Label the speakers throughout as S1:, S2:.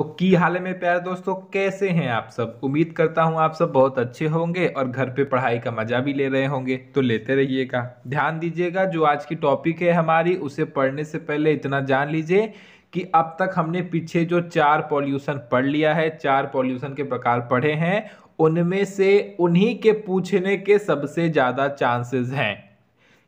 S1: तो की हाल में प्यार दोस्तों? कैसे हैं आप सब? उम्मीद करता हूँ आप सब बहुत अच्छे होंगे और घर पे पढ़ाई का मज़ा भी ले रहे होंगे। तो लेते रहिएगा। ध्यान दीजिएगा, जो आज की टॉपिक है हमारी, उसे पढ़ने से पहले इतना जान लीजिए कि अब तक हमने पीछे जो चार पॉल्यूशन पढ़ लिया है, चार पॉल्यूशन के प्रकार पढ़े हैं, उनमें से उन्हीं के पूछने के सबसे ज़्यादा चांसेस हैं।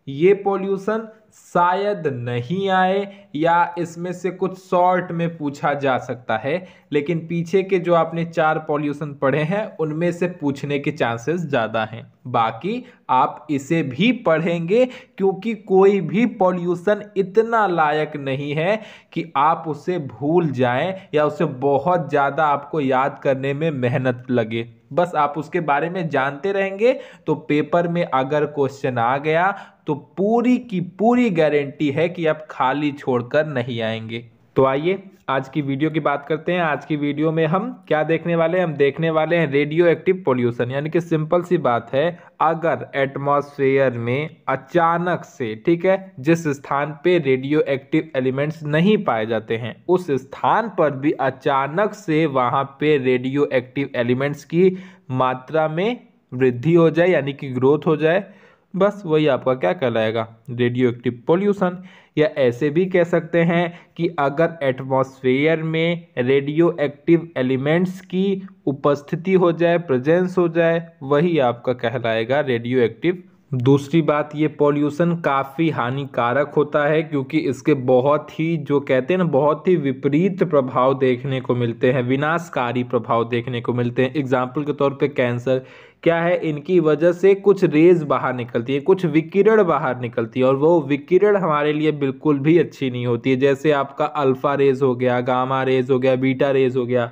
S1: ये पॉल्यूशन शायद नहीं आए या इसमें से कुछ शॉर्ट में पूछा जा सकता है, लेकिन पीछे के जो आपने चार पॉल्यूशन पढ़े हैं, उनमें से पूछने के चांसेस ज़्यादा हैं। बाकी आप इसे भी पढ़ेंगे, क्योंकि कोई भी पॉल्यूशन इतना लायक नहीं है कि आप उसे भूल जाएँ या उसे बहुत ज़्यादा आपको याद करने में मेहनत लगे। बस आप उसके बारे में जानते रहेंगे तो पेपर में अगर क्वेश्चन आ गया तो पूरी की पूरी गारंटी है कि आप खाली छोड़कर नहीं आएँगे। तो आइए, आज की वीडियो की बात करते हैं। आज की वीडियो में हम क्या देखने वाले हैं? हम देखने वाले हैं रेडियो एक्टिव पोल्यूशन यानी कि सिंपल सी बात है, अगर एटमॉस्फेयर में अचानक से, ठीक है, जिस स्थान पे रेडियो एक्टिव एलिमेंट्स नहीं पाए जाते हैं, उस स्थान पर भी अचानक से वहाँ पे रेडियो एक्टिव एलिमेंट्स की मात्रा में वृद्धि हो जाए, यानी कि ग्रोथ हो जाए बस वही आपका क्या कहलाएगा? रेडियो एक्टिव पोल्यूशन या ऐसे भी कह सकते हैं कि अगर एटमॉस्फेयर में रेडियो एक्टिव एलिमेंट्स की उपस्थिति हो जाए प्रेजेंस हो जाए, वही आपका कहलाएगा रेडियो एक्टिव दूसरी बात, ये पॉल्यूशन काफ़ी हानिकारक होता है क्योंकि इसके बहुत ही, जो कहते हैं ना, बहुत ही विपरीत प्रभाव देखने को मिलते हैं, विनाशकारी प्रभाव देखने को मिलते हैं. एग्ज़ाम्पल के तौर पे कैंसर क्या है? इनकी वजह से कुछ रेज बाहर निकलती है, कुछ विकिरण बाहर निकलती है और वो विकिरण हमारे लिए बिल्कुल भी अच्छी नहीं होती है। जैसे आपका अल्फ़ा रेज हो गया, गामा रेज हो गया, बीटा रेज हो गया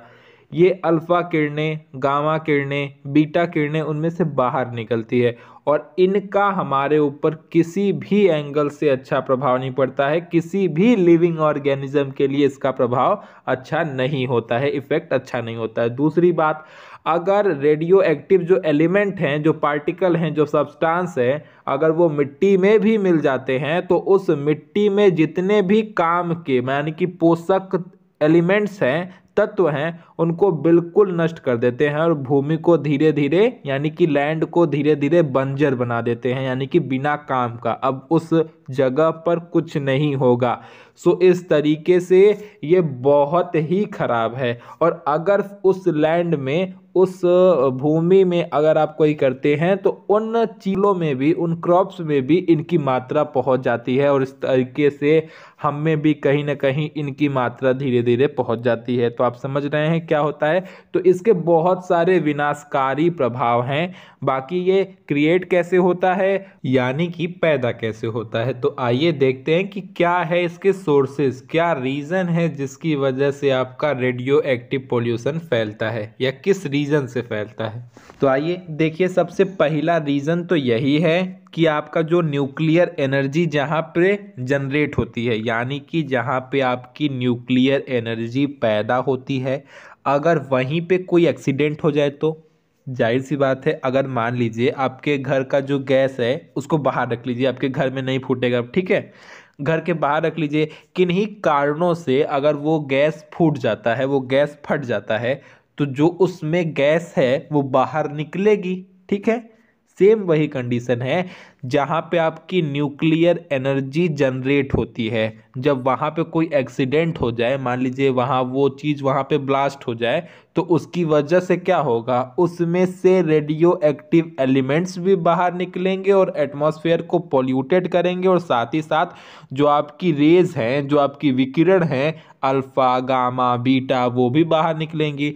S1: ये अल्फ़ा किरणें, गामा किरणें, बीटा किरणें उनमें से बाहर निकलती है और इनका हमारे ऊपर किसी भी एंगल से अच्छा प्रभाव नहीं पड़ता है। किसी भी लिविंग ऑर्गेनिज्म के लिए इसका प्रभाव अच्छा नहीं होता है इफ़ेक्ट अच्छा नहीं होता है। दूसरी बात, अगर रेडियो एक्टिव जो एलिमेंट हैं, जो पार्टिकल हैं, जो सब्सटेंस है, अगर वो मिट्टी में भी मिल जाते हैं तो उस मिट्टी में जितने भी काम के, यानी कि पोषक एलिमेंट्स हैं तत्व हैं, उनको बिल्कुल नष्ट कर देते हैं और भूमि को धीरे धीरे यानी कि लैंड को धीरे धीरे बंजर बना देते हैं, यानी कि बिना काम का। अब उस जगह पर कुछ नहीं होगा। सो इस तरीके से ये बहुत ही खराब है। और अगर उस लैंड में, उस भूमि में अगर आप कोई करते हैं तो उन चीलों में भी, उन क्रॉप्स में भी इनकी मात्रा पहुँच जाती है और इस तरीके से हम में भी कहीं ना कहीं इनकी मात्रा धीरे धीरे पहुँच जाती है। तो आप समझ रहे हैं क्या होता है? तो इसके बहुत सारे विनाशकारी प्रभाव हैं। बाकी ये क्रिएट कैसे होता है? यानी कि पैदा कैसे होता है? तो आइए देखते हैं कि क्या है इसके सोर्सेस क्या रीज़न है जिसकी वजह से आपका रेडियो एक्टिव पोल्यूशन फैलता है, या किस रीज़न से फैलता है? तो आइए देखिए, सबसे पहला रीज़न तो यही है। कि आपका जो न्यूक्लियर एनर्जी जहाँ पे जनरेट होती है, यानी कि जहाँ पे आपकी न्यूक्लियर एनर्जी पैदा होती है, अगर वहीं पे कोई एक्सीडेंट हो जाए तो? ज़ाहिर सी बात है, अगर मान लीजिए आपके घर का जो गैस है, उसको बाहर रख लीजिए, आपके घर में नहीं फूटेगा, ठीक है? घर के बाहर रख लीजिए, किन्हीं कारणों से अगर वो गैस फूट जाता है, वो गैस फट जाता है तो जो उसमें गैस है, वो बाहर निकलेगी, ठीक है? सेम वही कंडीशन है जहाँ पे आपकी न्यूक्लियर एनर्जी जनरेट होती है। जब वहाँ पे कोई एक्सीडेंट हो जाए, मान लीजिए वहाँ वो चीज़ वहाँ पे ब्लास्ट हो जाए तो उसकी वजह से क्या होगा? उसमें से रेडियो एक्टिव एलिमेंट्स भी बाहर निकलेंगे और एटमॉस्फेयर को पोल्यूटेड करेंगे और साथ ही साथ जो आपकी रेज हैं, जो आपकी विकिरण हैं अल्फ़ा गामा बीटा वो भी बाहर निकलेंगी।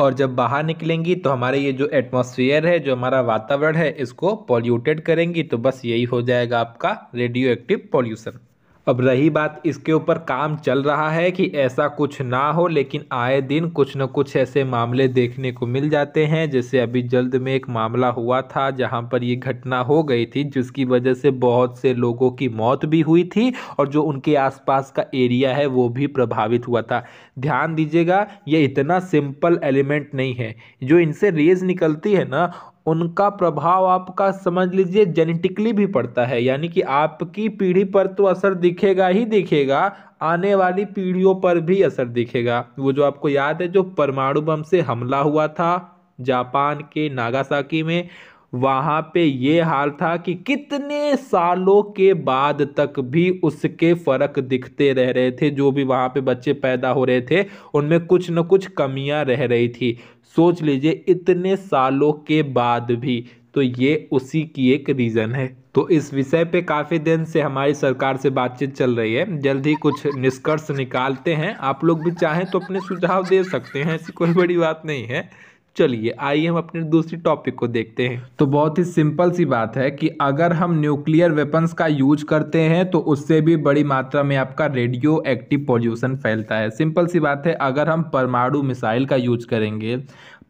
S1: और जब बाहर निकलेंगी तो हमारे ये जो एटमॉस्फेयर है, जो हमारा वातावरण है, इसको पॉल्यूटेड करेंगी तो बस यही हो जाएगा आपका रेडियो एक्टिव पॉल्यूशन अब रही बात इसके ऊपर काम चल रहा है कि ऐसा कुछ ना हो, लेकिन आए दिन कुछ न कुछ ऐसे मामले देखने को मिल जाते हैं। जैसे अभी जल्द में एक मामला हुआ था, जहाँ पर ये घटना हो गई थी, जिसकी वजह से बहुत से लोगों की मौत भी हुई थी और जो उनके आसपास का एरिया है, वो भी प्रभावित हुआ था। ध्यान दीजिएगा, ये इतना सिंपल एलिमेंट नहीं है। जो इनसे रेज निकलती है ना उनका प्रभाव आपका समझ लीजिए जेनेटिकली भी पड़ता है। यानी कि आपकी पीढ़ी पर तो असर दिखेगा ही दिखेगा, आने वाली पीढ़ियों पर भी असर दिखेगा। वो जो आपको याद है, जो परमाणु बम से हमला हुआ था जापान के नागासाकी में वहाँ पे ये हाल था कि कितने सालों के बाद तक भी उसके फ़र्क दिखते रह रहे थे, जो भी वहाँ पे बच्चे पैदा हो रहे थे, उनमें कुछ न कुछ कमियाँ रह रही थी। सोच लीजिए इतने सालों के बाद भी तो ये उसी की एक रीज़न है। तो इस विषय पे काफ़ी दिन से हमारी सरकार से बातचीत चल रही है। जल्द ही कुछ निष्कर्ष निकालते हैं। आप लोग भी चाहें तो अपने सुझाव दे सकते हैं, ऐसी कोई बड़ी बात नहीं है। चलिए, आइए हम अपने दूसरी टॉपिक को देखते हैं। तो बहुत ही सिंपल सी बात है कि अगर हम न्यूक्लियर वेपन्स का यूज़ करते हैं तो उससे भी बड़ी मात्रा में आपका रेडियो एक्टिव पॉल्यूशन फैलता है। सिंपल सी बात है, अगर हम परमाणु मिसाइल का यूज़ करेंगे,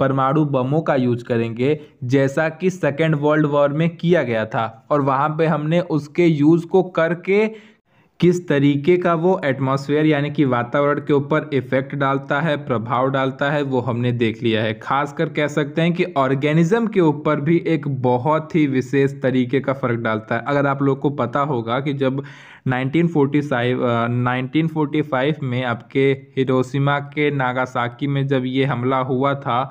S1: परमाणु बमों का यूज़ करेंगे, जैसा कि सेकेंड वर्ल्ड वॉर में किया गया था, और वहाँ पे हमने उसके यूज़ को करके किस तरीके का वो एटमॉस्फेयर यानी कि वातावरण के ऊपर इफ़ेक्ट डालता है, प्रभाव डालता है, वो हमने देख लिया है। खासकर कह सकते हैं कि ऑर्गेनिज्म के ऊपर भी एक बहुत ही विशेष तरीके का फ़र्क डालता है। अगर आप लोग को पता होगा कि जब 1945 1945 में आपके हिरोशिमा के नागासाकी में जब ये हमला हुआ था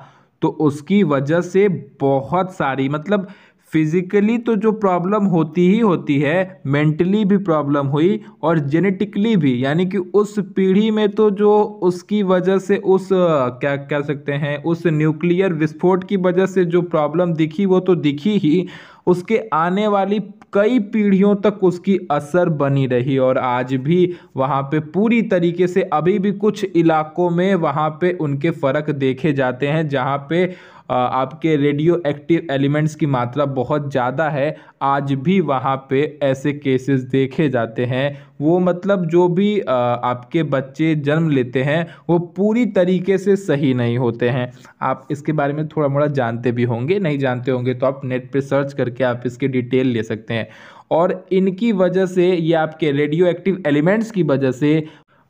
S1: तो उसकी वजह से बहुत सारी मतलब फिजिकली तो जो प्रॉब्लम होती ही होती है मेंटली भी प्रॉब्लम हुई और जेनेटिकली भी, यानी कि उस पीढ़ी में तो जो उसकी वजह से उस क्या कह सकते हैं, उस न्यूक्लियर विस्फोट की वजह से जो प्रॉब्लम दिखी, वो तो दिखी ही। उसके आने वाली कई पीढ़ियों तक उसकी असर बनी रही और आज भी वहाँ पे पूरी तरीके से अभी भी कुछ इलाकों में वहाँ पे उनके फ़र्क देखे जाते हैं, जहाँ पे आपके रेडियो एक्टिव एलिमेंट्स की मात्रा बहुत ज़्यादा है। आज भी वहाँ पे ऐसे केसेस देखे जाते हैं। वो मतलब जो भी आपके बच्चे जन्म लेते हैं, वो पूरी तरीके से सही नहीं होते हैं। आप इसके बारे में थोड़ा मोड़ा जानते भी होंगे, नहीं जानते होंगे तो आप नेट पे सर्च करके आप इसकी डिटेल ले सकते हैं। और इनकी वजह से, ये आपके रेडियो एक्टिव एलिमेंट्स की वजह से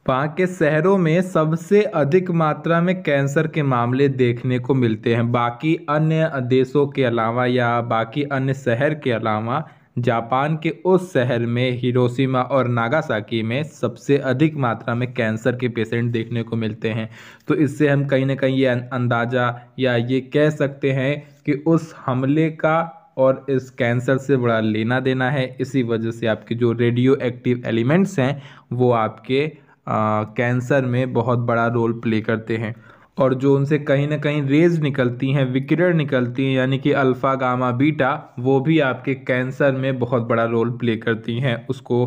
S1: वहाँ के शहरों में सबसे अधिक मात्रा में कैंसर के मामले देखने को मिलते हैं। बाकी अन्य देशों के अलावा या बाकी अन्य शहर के अलावा, जापान के उस शहर में, हिरोशिमा और नागासाकी में सबसे अधिक मात्रा में कैंसर के पेशेंट देखने को मिलते हैं। तो इससे हम कहीं ना कहीं ये अंदाज़ा या ये कह सकते हैं कि उस हमले का और इस कैंसर से बड़ा लेना देना है। इसी वजह से आपके जो रेडियो एक्टिव एलिमेंट्स हैं, वो आपके कैंसर में बहुत बड़ा रोल प्ले करते हैं। और जो उनसे कहीं ना कहीं रेज निकलती हैं, विकिरण निकलती हैं, यानी कि अल्फ़ा, गामा, बीटा, वो भी आपके कैंसर में बहुत बड़ा रोल प्ले करती हैं उसको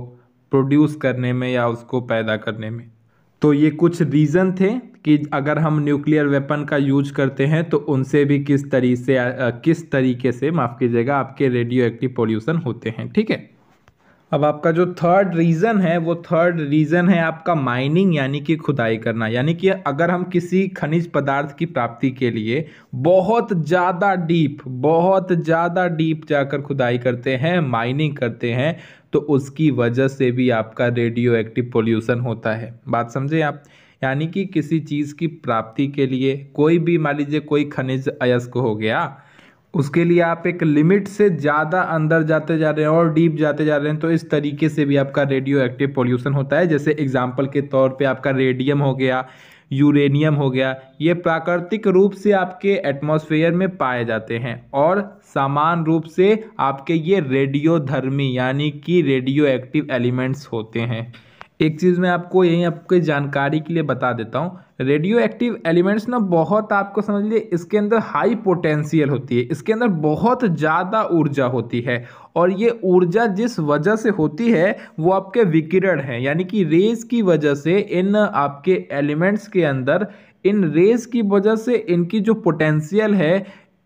S1: प्रोड्यूस करने में या उसको पैदा करने में। तो ये कुछ रीज़न थे कि अगर हम न्यूक्लियर वेपन का यूज़ करते हैं तो उनसे भी किस तरीके से किस तरीके से, माफ़ कीजिएगा, आपके रेडियो एक्टिव पोल्यूशन होते हैं, ठीक है? अब आपका जो थर्ड रीज़न है, वो थर्ड रीज़न है आपका माइनिंग यानी कि खुदाई करना। यानी कि अगर हम किसी खनिज पदार्थ की प्राप्ति के लिए बहुत ज़्यादा डीप बहुत ज़्यादा डीप जाकर खुदाई करते हैं माइनिंग करते हैं तो उसकी वजह से भी आपका रेडियो एक्टिव पोल्यूशन होता है। बात समझे आप? यानी कि किसी चीज़ की प्राप्ति के लिए कोई भी, मान लीजिए कोई खनिज अयस्क हो गया उसके लिए आप एक लिमिट से ज़्यादा अंदर जाते जा रहे हैं और डीप जाते जा रहे हैं तो इस तरीके से भी आपका रेडियो एक्टिव पोल्यूशन होता है। जैसे एग्ज़ाम्पल के तौर पे आपका रेडियम हो गया यूरेनियम हो गया, ये प्राकृतिक रूप से आपके एटमॉस्फेयर में पाए जाते हैं और समान रूप से आपके ये रेडियोधर्मी यानी कि रेडियो एक्टिव एलिमेंट्स होते हैं। एक चीज़ मैं आपको यही आपके जानकारी के लिए बता देता हूँ रेडियो एक्टिव एलिमेंट्स ना बहुत आपको समझ लीजिए, इसके अंदर हाई पोटेंशियल होती है, इसके अंदर बहुत ज़्यादा ऊर्जा होती है। और ये ऊर्जा जिस वजह से होती है, वो आपके विकिरण हैं, यानी कि रेज की वजह से इन आपके एलिमेंट्स के अंदर, इन रेज की वजह से इनकी जो पोटेंशियल है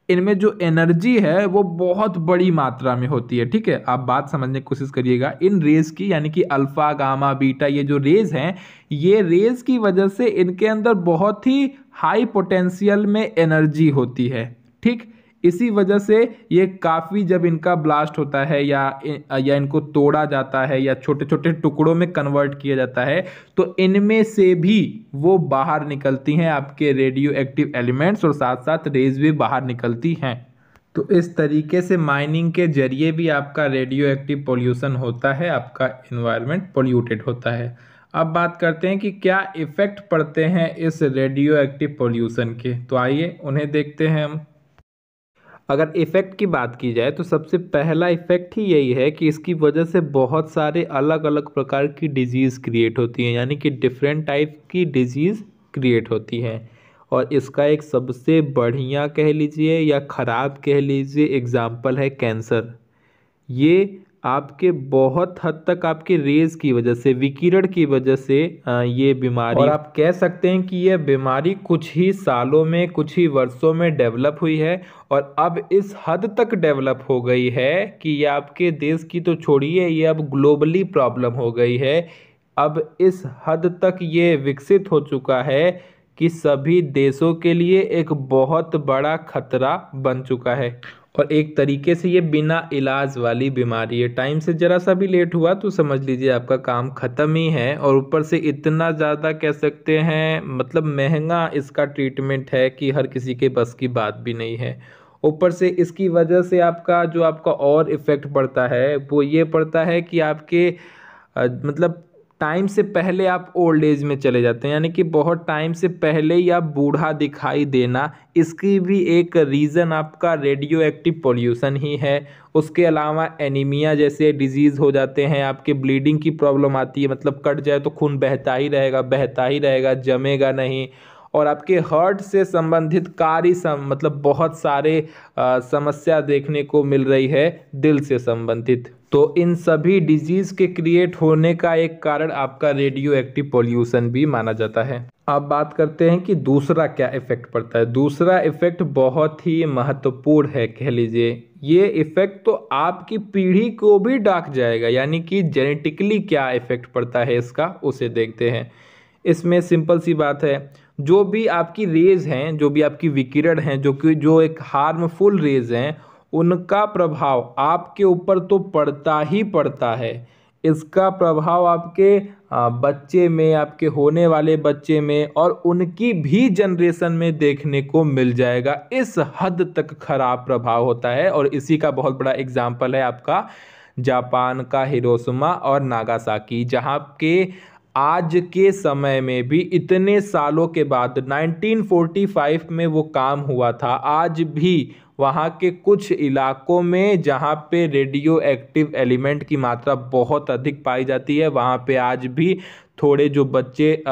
S1: इनमें जो एनर्जी है, वो बहुत बड़ी मात्रा में होती है, ठीक है? आप बात समझने की कोशिश करिएगा। इन रेज की, यानी कि अल्फ़ा गामा बीटा ये जो रेज हैं, ये रेज की वजह से इनके अंदर बहुत ही हाई पोटेंशियल में एनर्जी होती है, ठीक? इसी वजह से ये काफ़ी जब इनका ब्लास्ट होता है या या इनको तोड़ा जाता है या छोटे छोटे टुकड़ों में कन्वर्ट किया जाता है तो इनमें से भी वो बाहर निकलती हैं आपके रेडियो एक्टिव एलिमेंट्स और साथ साथ रेज भी बाहर निकलती हैं। तो इस तरीके से माइनिंग के ज़रिए भी आपका रेडियो एक्टिव पोल्यूशन होता है, आपका इन्वायरमेंट पोल्यूटेड होता है। अब बात करते हैं कि क्या इफ़ेक्ट पड़ते हैं इस रेडियो एक्टिव पोल्यूशन के तो आइए उन्हें देखते हैं हम। अगर इफ़ेक्ट की बात की जाए तो सबसे पहला इफ़ेक्ट ही यही है कि इसकी वजह से बहुत सारे अलग अलग प्रकार की डिज़ीज़ क्रिएट होती हैं, यानी कि डिफरेंट टाइप की डिज़ीज़ क्रिएट होती हैं। और इसका एक सबसे बढ़िया कह लीजिए या ख़राब कह लीजिए एग्ज़ाम्पल है कैंसर ये आपके बहुत हद तक आपके रेज की वजह से, विकिरण की वजह से ये बीमारी और आप कह सकते हैं कि यह बीमारी कुछ ही सालों में, कुछ ही वर्षों में डेवलप हुई है और अब इस हद तक डेवलप हो गई है कि ये आपके देश की तो छोड़िए, ये अब ग्लोबली प्रॉब्लम हो गई है। अब इस हद तक ये विकसित हो चुका है कि सभी देशों के लिए एक बहुत बड़ा खतरा बन चुका है। और एक तरीके से ये बिना इलाज वाली बीमारी है। टाइम से ज़रा सा भी लेट हुआ तो समझ लीजिए आपका काम ख़त्म ही है और ऊपर से इतना ज़्यादा कह सकते हैं मतलब महँगा इसका ट्रीटमेंट है कि हर किसी के बस की बात भी नहीं है। ऊपर से इसकी वजह से आपका, जो आपका और इफ़ेक्ट पड़ता है, वो ये पड़ता है कि आपके मतलब टाइम से पहले आप ओल्ड एज में चले जाते हैं, यानी कि बहुत टाइम से पहले ही आप बूढ़ा दिखाई देना, इसकी भी एक रीज़न आपका रेडियो एक्टिव पोल्यूशन ही है। उसके अलावा एनीमिया जैसे डिज़ीज़ हो जाते हैं, आपके ब्लीडिंग की प्रॉब्लम आती है मतलब कट जाए तो खून बहता ही रहेगा, बहता ही रहेगा, जमेगा नहीं। और आपके हार्ट से संबंधित कार्य सम, मतलब बहुत सारे आ, समस्या देखने को मिल रही है दिल से संबंधित। तो इन सभी डिज़ीज़ के क्रिएट होने का एक कारण आपका रेडियो एक्टिव पॉल्यूशन भी माना जाता है। अब बात करते हैं कि दूसरा क्या इफ़ेक्ट पड़ता है। दूसरा इफ़ेक्ट बहुत ही महत्वपूर्ण है कह लीजिए। ये इफ़ेक्ट तो आपकी पीढ़ी को भी डाक जाएगा यानी कि जेनेटिकली क्या इफ़ेक्ट पड़ता है इसका उसे देखते हैं। इसमें सिंपल सी बात है। जो भी आपकी रेज हैं, जो भी आपकी विकिरण हैं, जो कि, जो एक हार्मफुल रेज हैं, उनका प्रभाव आपके ऊपर तो पड़ता ही पड़ता है। इसका प्रभाव आपके बच्चे में, आपके होने वाले बच्चे में और उनकी भी जनरेशन में देखने को मिल जाएगा। इस हद तक खराब प्रभाव होता है और इसी का बहुत बड़ा एग्ज़ाम्पल है आपका जापान का हिरोशिमा और नागासाकी, जहाँ के आज के समय में भी इतने सालों के बाद 1945 में वो काम हुआ था। आज भी वहाँ के कुछ इलाकों में जहाँ पे रेडियो एक्टिव एलिमेंट की मात्रा बहुत अधिक पाई जाती है, वहाँ पे आज भी थोड़े जो बच्चे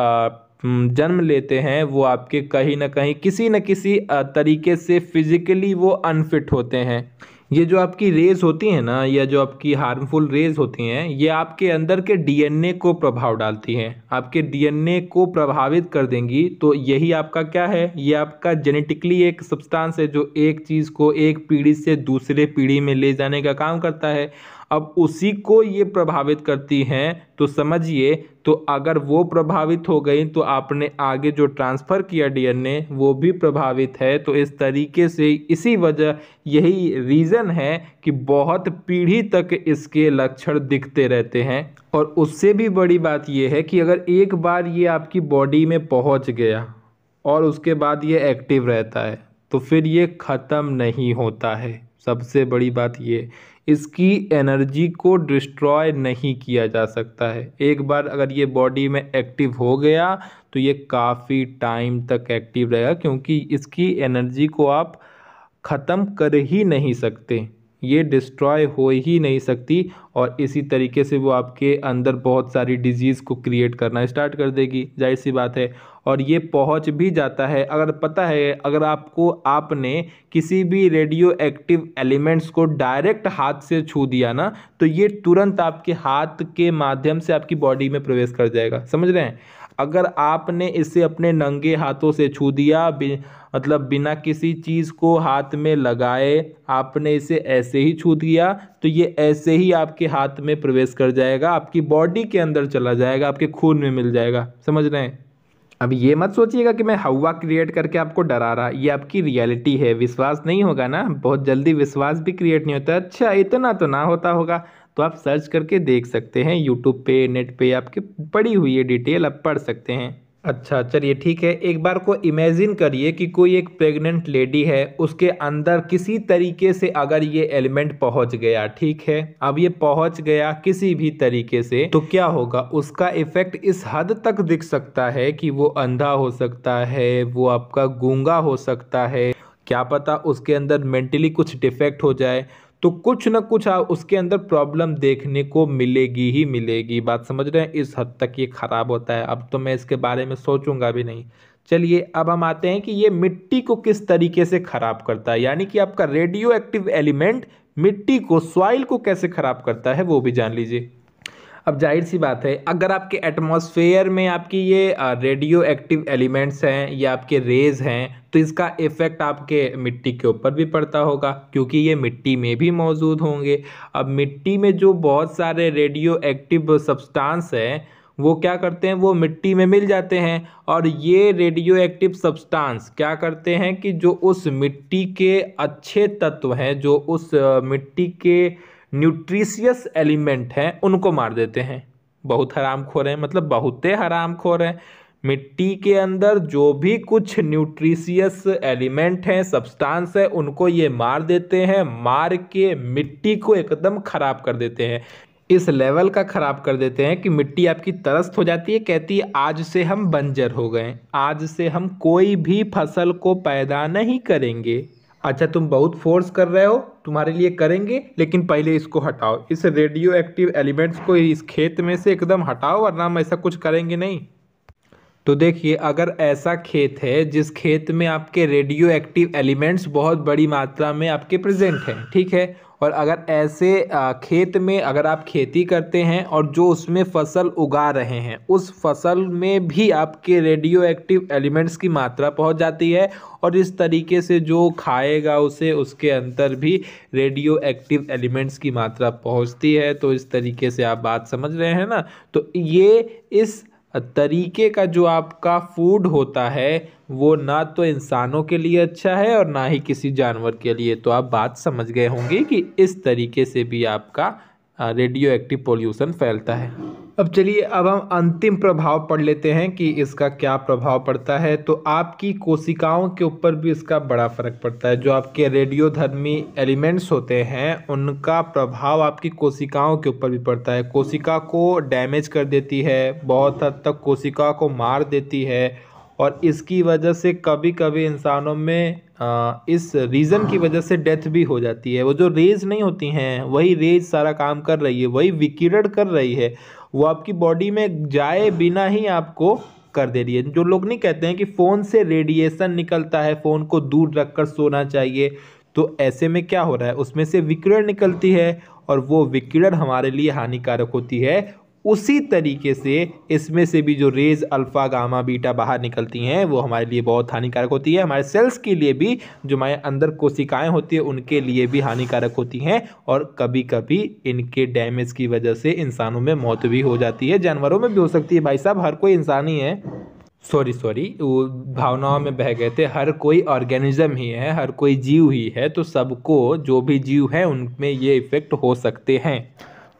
S1: जन्म लेते हैं, वो आपके कहीं ना कहीं किसी न किसी तरीके से फिजिकली वो अनफिट होते हैं। ये जो आपकी रेज होती है ना, या जो आपकी हार्मफुल रेज होती हैं, ये आपके अंदर के डीएनए को प्रभाव डालती हैं। आपके डीएनए को प्रभावित कर देंगी तो यही आपका क्या है? ये आपका जेनेटिकली एक सब्सटेंस है जो एक चीज़ को एक पीढ़ी से दूसरे पीढ़ी में ले जाने का काम करता है। अब उसी को ये प्रभावित करती हैं तो समझिए तो अगर वो प्रभावित हो गई तो आपने आगे जो ट्रांसफ़र किया डीएनए, वो भी प्रभावित है। तो इस तरीके से इसी वजह यही रीज़न है कि बहुत पीढ़ी तक इसके लक्षण दिखते रहते हैं। और उससे भी बड़ी बात यह है कि अगर एक बार ये आपकी बॉडी में पहुँच गया और उसके बाद ये एक्टिव रहता है तो फिर ये ख़त्म नहीं होता है। सबसे बड़ी बात ये इसकी एनर्जी को डिस्ट्रॉय नहीं किया जा सकता है। एक बार अगर ये बॉडी में एक्टिव हो गया तो ये काफ़ी टाइम तक एक्टिव रहेगा, क्योंकि इसकी एनर्जी को आप ख़त्म कर ही नहीं सकते। ये डिस्ट्रॉय हो ही नहीं सकती, और इसी तरीके से वो आपके अंदर बहुत सारी डिज़ीज़ को क्रिएट करना स्टार्ट कर देगी। ज़ाहिर सी बात है और ये पहुँच भी जाता है। अगर पता है अगर आपको आपने किसी भी रेडियो एक्टिव एलिमेंट्स को डायरेक्ट हाथ से छू दिया ना तो ये तुरंत आपके हाथ के माध्यम से आपकी बॉडी में प्रवेश कर जाएगा। समझ रहे हैं? अगर आपने इसे अपने नंगे हाथों से छू दिया बि, मतलब बिना किसी चीज़ को हाथ में लगाए आपने इसे ऐसे ही छू दिया तो ये ऐसे ही आपके हाथ में प्रवेश कर जाएगा आपकी बॉडी के अंदर चला जाएगा आपके खून में मिल जाएगा। समझ रहे हैं? अब ये मत सोचिएगा कि मैं हवा क्रिएट करके आपको डरा रहा। ये आपकी रियलिटी है, विश्वास नहीं होगा ना? बहुत जल्दी विश्वास भी क्रिएट नहीं होता। अच्छा इतना तो ना होता होगा। तो आप सर्च करके देख सकते हैं यूट्यूब पे नेट पे, आपके पड़ी हुई है डिटेल आप पढ़ सकते हैं। अच्छा चलिए ठीक है। एक बार को इमेजिन करिए कि कोई एक प्रेग्नेंट लेडी है, उसके अंदर किसी तरीके से अगर ये एलिमेंट पहुँच गया, ठीक है? अब ये पहुँच गया किसी भी तरीके से तो क्या होगा? उसका इफ़ेक्ट इस हद तक दिख सकता है कि वो अंधा हो सकता है, वो आपका गूँगा हो सकता है। क्या पता उसके अंदर मेंटली कुछ डिफेक्ट हो जाए। तो कुछ ना कुछ उसके अंदर प्रॉब्लम देखने को मिलेगी ही मिलेगी। बात समझ रहे हैं? इस हद तक ये ख़राब होता है। अब तो मैं इसके बारे में सोचूँगा भी नहीं। चलिए, अब हम आते हैं कि ये मिट्टी को किस तरीके से ख़राब करता है। यानी कि आपका रेडियो एक्टिव एलिमेंट मिट्टी को सॉइल को कैसे ख़राब करता है, वो भी जान लीजिए। अब ज़ाहिर सी बात है, अगर आपके एटमॉस्फेयर में आपकी ये रेडियो एक्टिव एलिमेंट्स हैं, या आपके रेज हैं तो इसका इफ़ेक्ट आपके मिट्टी के ऊपर भी पड़ता होगा, क्योंकि ये मिट्टी में भी मौजूद होंगे। अब मिट्टी में जो बहुत सारे रेडियो एक्टिव सब्सटेंस हैं, वो क्या करते हैं? वो मिट्टी में मिल जाते हैं। और ये रेडियो एक्टिव सब्सटेंस क्या करते हैं कि जो उस मिट्टी के अच्छे तत्व हैं, जो उस मिट्टी के न्यूट्रिशियस एलिमेंट हैं, उनको मार देते हैं। बहुत हराम खोर हैं मतलब बहुते हराम खोर हैं। मिट्टी के अंदर जो भी कुछ न्यूट्रिशियस एलिमेंट हैं सब्सटेंस है, उनको ये मार देते हैं, मार के मिट्टी को एकदम ख़राब कर देते हैं। इस लेवल का ख़राब कर देते हैं कि मिट्टी आपकी तरस्त हो जाती है, कहती है, आज से हम बंजर हो गए आज से हम कोई भी फ़सल को पैदा नहीं करेंगे। अच्छा तुम बहुत फोर्स कर रहे हो, तुम्हारे लिए करेंगे, लेकिन पहले इसको हटाओ। इस रेडियो एक्टिव एलिमेंट्स को इस खेत में से एकदम हटाओ, वरना हम ऐसा कुछ करेंगे नहीं। तो देखिए, अगर ऐसा खेत है, जिस खेत में आपके रेडियो एक्टिव एलिमेंट्स बहुत बड़ी मात्रा में आपके प्रेजेंट हैं, ठीक है? और अगर ऐसे खेत में अगर आप खेती करते हैं और जो उसमें फ़सल उगा रहे हैं, उस फ़सल में भी आपके रेडियो एक्टिव एलिमेंट्स की मात्रा पहुँच जाती है और इस तरीके से जो खाएगा उसे, उसके अंदर भी रेडियो एक्टिव एलिमेंट्स की मात्रा पहुँचती है। तो इस तरीके से आप बात समझ रहे हैं ना? तो ये इस तरीके का जो आपका फ़ूड होता है, वो ना तो इंसानों के लिए अच्छा है और ना ही किसी जानवर के लिए। तो आप बात समझ गए होंगे कि इस तरीके से भी आपका रेडियो एक्टिव पोल्यूशन फैलता है। अब चलिए, अब हम अंतिम प्रभाव पढ़ लेते हैं कि इसका क्या प्रभाव पड़ता है। तो आपकी कोशिकाओं के ऊपर भी इसका बड़ा फ़र्क पड़ता है। जो आपके रेडियोधर्मी एलिमेंट्स होते हैं, उनका प्रभाव आपकी कोशिकाओं के ऊपर भी पड़ता है। कोशिका को डैमेज कर देती है, बहुत हद तक कोशिका को मार देती है और इसकी वजह से कभी कभी इंसानों में इस रीज़न की वजह से डेथ भी हो जाती है। वो जो रेज नहीं होती हैं, वही रेज सारा काम कर रही है, वही विकिरण कर रही है, वो आपकी बॉडी में जाए बिना ही आपको कर दे रही है। जो लोग नहीं कहते हैं कि फ़ोन से रेडिएशन निकलता है फ़ोन को दूर रखकर सोना चाहिए तो ऐसे में क्या हो रहा है? उसमें से विकिरण निकलती है और वो विकिरण हमारे लिए हानिकारक होती है उसी तरीके से इसमें से भी जो रेज अल्फ़ा गामा बीटा बाहर निकलती हैं, वो हमारे लिए बहुत हानिकारक होती है। हमारे सेल्स के लिए भी जो हमारे अंदर कोशिकाएँ होती है, उनके लिए भी हानिकारक होती हैं और कभी कभी इनके डैमेज की वजह से इंसानों में मौत भी हो जाती है। जानवरों में भी हो सकती है। भाई साहब, हर कोई इंसान ही है। सॉरी सॉरी वो भावनाओं में बह गए थे। हर कोई ऑर्गेनिज्म ही है, हर कोई जीव ही है तो सबको जो भी जीव है, उनमें ये इफ़ेक्ट हो सकते हैं।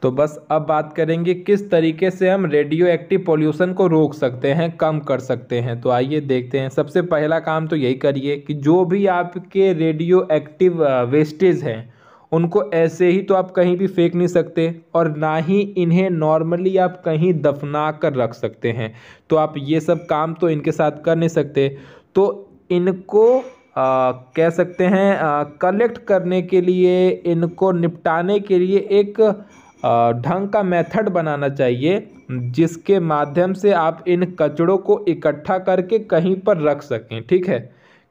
S1: तो बस अब बात करेंगे किस तरीके से हम रेडियो एक्टिव पोल्यूशन को रोक सकते हैं कम कर सकते हैं। तो आइए देखते हैं। सबसे पहला काम तो यही करिए कि जो भी आपके रेडियो एक्टिव वेस्टेज हैं उनको ऐसे ही तो आप कहीं भी फेंक नहीं सकते और ना ही इन्हें नॉर्मली आप कहीं दफना कर रख सकते हैं। तो आप ये सब काम तो इनके साथ कर नहीं सकते। तो इनको आ, कह सकते हैं कलेक्ट करने के लिए इनको निपटाने के लिए एक ढंग का मेथड बनाना चाहिए, जिसके माध्यम से आप इन कचड़ों को इकट्ठा करके कहीं पर रख सकें, ठीक है?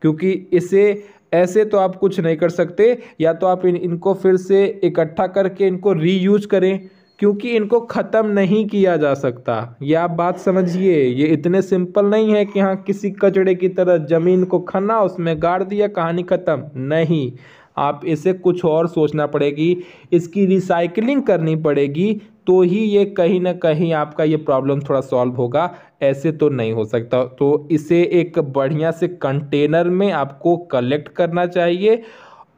S1: क्योंकि इसे, ऐसे तो आप कुछ नहीं कर सकते, या तो आप इन, इनको फिर से इकट्ठा करके इनको रीयूज करें, क्योंकि इनको ख़त्म नहीं किया जा सकता। यह आप बात समझिए, ये इतने सिंपल नहीं है कि हाँ किसी कचड़े की तरह ज़मीन को खना उसमें गाड़ दिया, कहानी ख़त्म। नहीं। आप इसे कुछ और सोचना पड़ेगी, इसकी रिसाइकलिंग करनी पड़ेगी तो ही ये कहीं ना कहीं आपका ये प्रॉब्लम थोड़ा सॉल्व होगा। ऐसे तो नहीं हो सकता। तो इसे एक बढ़िया से कंटेनर में आपको कलेक्ट करना चाहिए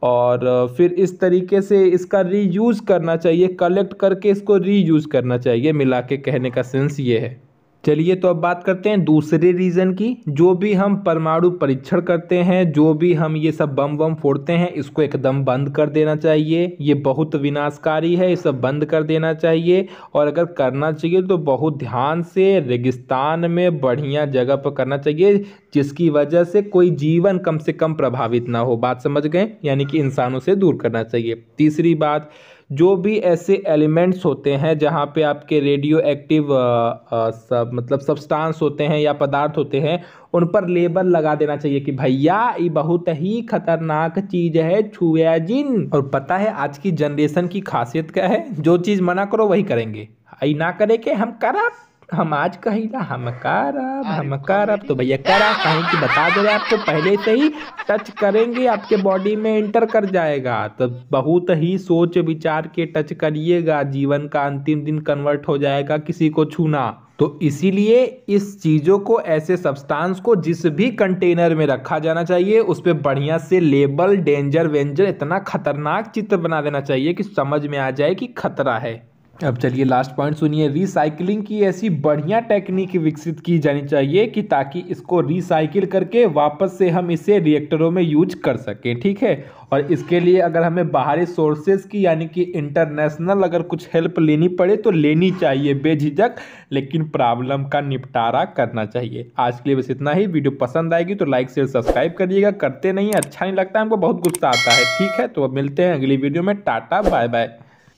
S1: और फिर इस तरीके से इसका रीयूज़ करना चाहिए। कलेक्ट करके इसको रीयूज़ करना चाहिए। मिला के कहने का सेंस ये है। चलिए तो अब बात करते हैं दूसरे रीज़न की। जो भी हम परमाणु परीक्षण करते हैं, जो भी हम ये सब बम बम फोड़ते हैं, इसको एकदम बंद कर देना चाहिए। ये बहुत विनाशकारी है ये सब बंद कर देना चाहिए। और अगर करना चाहिए तो बहुत ध्यान से रेगिस्तान में बढ़िया जगह पर करना चाहिए, जिसकी वजह से कोई जीवन कम से कम प्रभावित ना हो। बात समझ गए? यानी कि इंसानों से दूर करना चाहिए। तीसरी बात जो भी ऐसे एलिमेंट्स होते हैं जहाँ पे आपके रेडियो एक्टिव सब मतलब सब्सटेंस होते हैं या पदार्थ होते हैं, उन पर लेबल लगा देना चाहिए कि भैया, ये बहुत ही खतरनाक चीज़ है छुया जिन और पता है आज की जनरेशन की खासियत क्या है? जो चीज़ मना करो, वही करेंगे। आई ना करे के हम करा हम आज कहिला हम करब हम करब। तो भैया करा कहीं की बता दे रहे आपको पहले से ही टच करेंगे आपके बॉडी में एंटर कर जाएगा। तो बहुत ही सोच विचार के टच करिएगा जीवन का अंतिम दिन कन्वर्ट हो जाएगा किसी को छूना। तो इसीलिए इस चीज़ों को ऐसे सब्सटेंस को जिस भी कंटेनर में रखा जाना चाहिए उस पर बढ़िया से लेबल डेंजर वेंजर इतना खतरनाक चित्र बना देना चाहिए कि समझ में आ जाए कि खतरा है। अब चलिए लास्ट पॉइंट सुनिए। रिसाइकलिंग की ऐसी बढ़िया टेक्निक विकसित की जानी चाहिए कि ताकि इसको रिसाइकिल करके वापस से हम इसे रिएक्टरों में यूज़ कर सकें, ठीक है? और इसके लिए अगर हमें बाहरी सोर्सेज की, यानी कि इंटरनेशनल अगर कुछ हेल्प लेनी पड़े तो लेनी चाहिए बेझिझक, लेकिन प्रॉब्लम का निपटारा करना चाहिए। आज के लिए बस इतना ही। वीडियो पसंद आएगी तो लाइक शेयर सब्सक्राइब करिएगा। करते नहीं अच्छा नहीं लगता, हमको बहुत गुस्सा आता है, ठीक है? तो अब मिलते हैं अगली वीडियो में। टाटा बाय बाय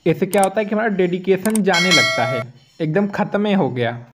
S1: इससे क्या होता है कि हमारा डेडिकेशन जाने लगता है। एकदम ख़त्म हो गया।